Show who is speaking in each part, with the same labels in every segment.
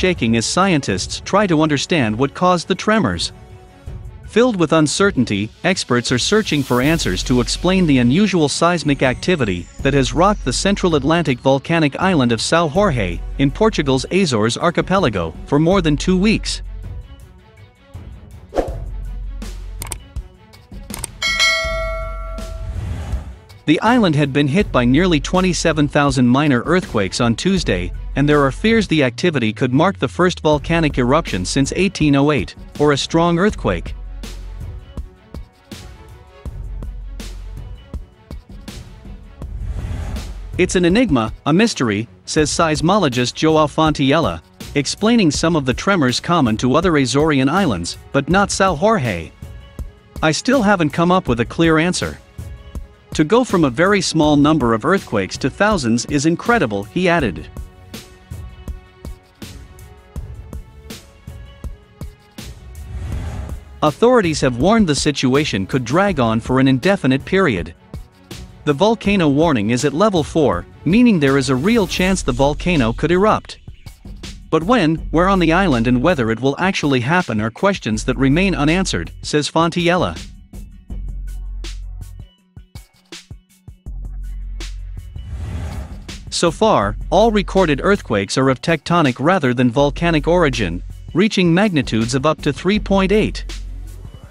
Speaker 1: shaking as scientists try to understand what caused the tremors. Filled with uncertainty, experts are searching for answers to explain the unusual seismic activity that has rocked the central Atlantic volcanic island of São Jorge, in Portugal's Azores archipelago, for more than two weeks. The island had been hit by nearly 27,000 minor earthquakes on Tuesday, and there are fears the activity could mark the first volcanic eruption since 1808, or a strong earthquake. It's an enigma, a mystery, says seismologist Joao Fontiela, explaining some of the tremors common to other Azorean islands, but not São Jorge. I still haven't come up with a clear answer. To go from a very small number of earthquakes to thousands is incredible, he added. Authorities have warned the situation could drag on for an indefinite period. The volcano warning is at level 4, meaning there is a real chance the volcano could erupt. But when, where on the island and whether it will actually happen are questions that remain unanswered, says Fontiela. So far, all recorded earthquakes are of tectonic rather than volcanic origin, reaching magnitudes of up to 3.8.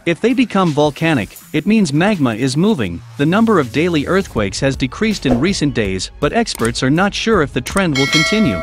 Speaker 1: If they become volcanic, it means magma is moving. The number of daily earthquakes has decreased in recent days, but experts are not sure if the trend will continue.